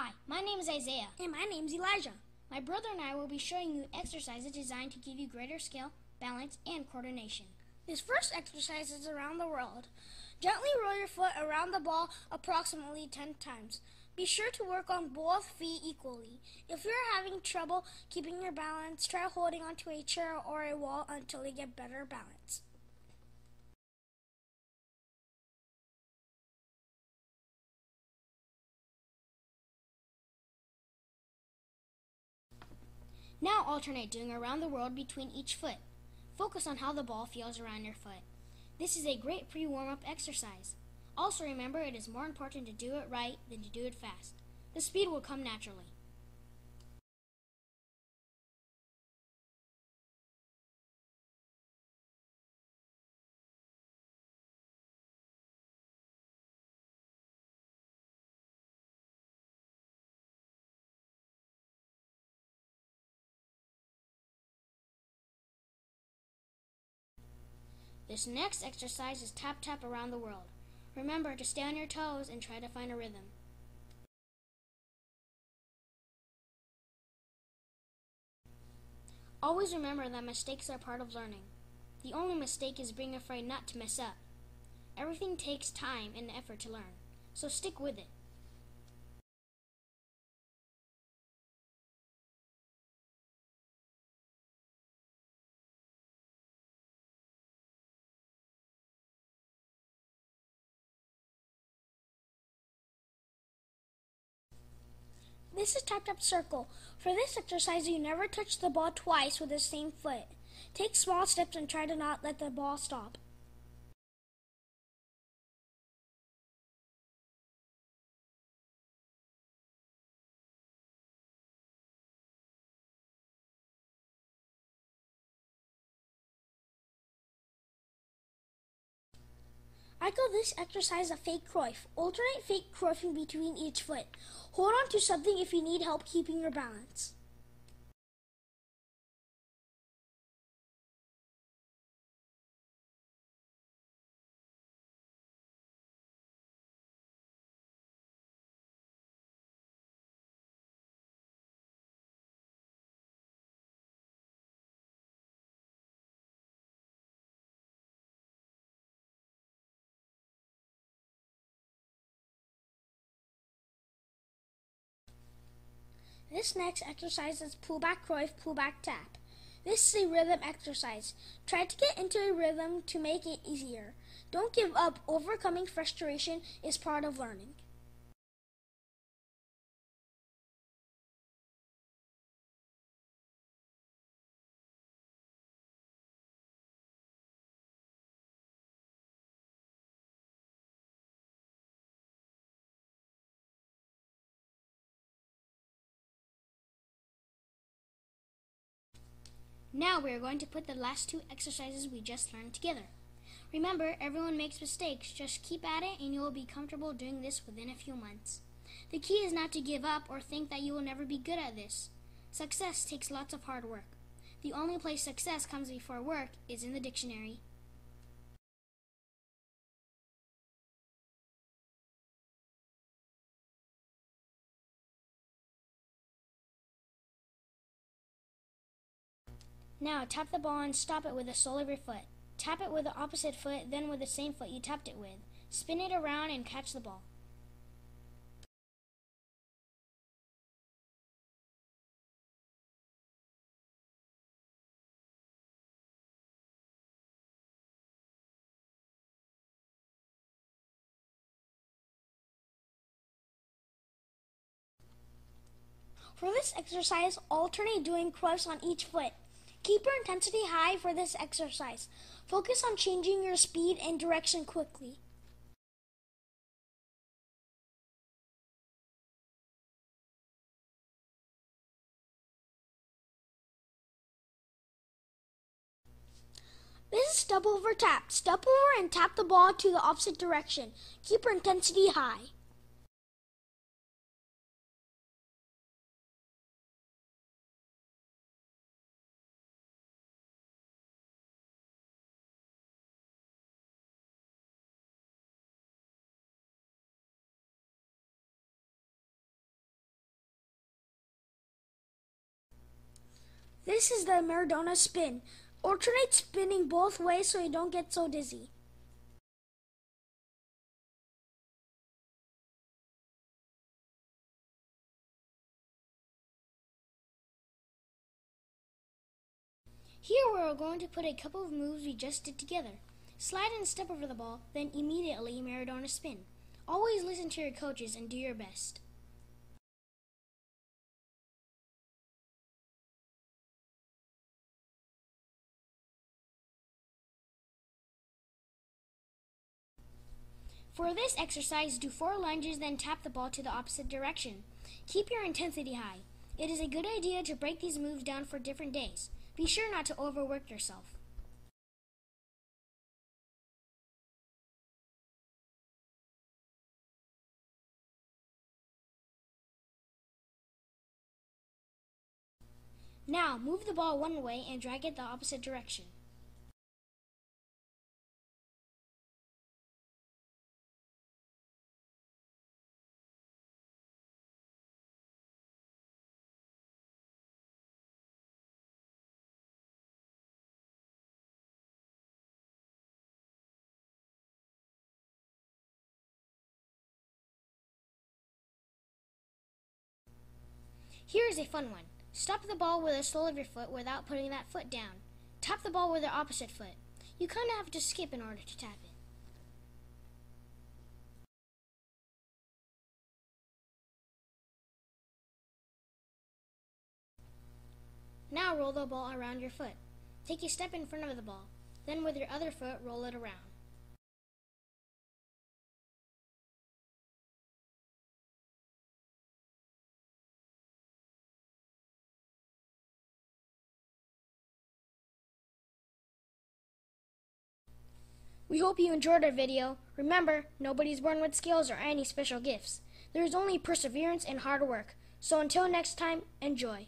Hi, my name is Isaiah. And my name is Elijah. My brother and I will be showing you exercises designed to give you greater skill, balance, and coordination. This first exercise is around the world. Gently roll your foot around the ball approximately 10 times. Be sure to work on both feet equally. If you're having trouble keeping your balance, try holding onto a chair or a wall until you get better balance. Now alternate doing around the world between each foot. Focus on how the ball feels around your foot. This is a great pre-warm-up exercise. Also remember it is more important to do it right than to do it fast. The speed will come naturally. This next exercise is tap tap around the world. Remember to stay on your toes and try to find a rhythm. Always remember that mistakes are part of learning. The only mistake is being afraid not to mess up. Everything takes time and effort to learn, so stick with it. This is tap tap circle. For this exercise, you never touch the ball twice with the same foot. Take small steps and try to not let the ball stop. I call this exercise a fake Cruyff. Alternate fake Cruyffing between each foot. Hold on to something if you need help keeping your balance. This next exercise is pull back Cruyff, pull back tap. This is a rhythm exercise. Try to get into a rhythm to make it easier. Don't give up. Overcoming frustration is part of learning. Now we are going to put the last two exercises we just learned together. Remember, everyone makes mistakes. Just keep at it and you will be comfortable doing this within a few months. The key is not to give up or think that you will never be good at this. Success takes lots of hard work. The only place success comes before work is in the dictionary. Now tap the ball and stop it with the sole of your foot. Tap it with the opposite foot, then with the same foot you tapped it with. Spin it around and catch the ball. For this exercise, alternate doing Cruyffs on each foot. Keep your intensity high for this exercise. Focus on changing your speed and direction quickly. This is step over tap. Step over and tap the ball to the opposite direction. Keep your intensity high. This is the Maradona spin. Alternate spinning both ways so you don't get so dizzy. Here we're going to put a couple of moves we just did together. Slide and step over the ball, then immediately Maradona spin. Always listen to your coaches and do your best. For this exercise, do four lunges, then tap the ball to the opposite direction. Keep your intensity high. It is a good idea to break these moves down for different days. Be sure not to overwork yourself. Now, move the ball one way and drag it the opposite direction. Here is a fun one. Stop the ball with the sole of your foot without putting that foot down. Tap the ball with the opposite foot. You kind of have to skip in order to tap it. Now roll the ball around your foot. Take a step in front of the ball. Then with your other foot, roll it around. We hope you enjoyed our video. Remember, nobody's born with skills or any special gifts. There is only perseverance and hard work. So until next time, enjoy.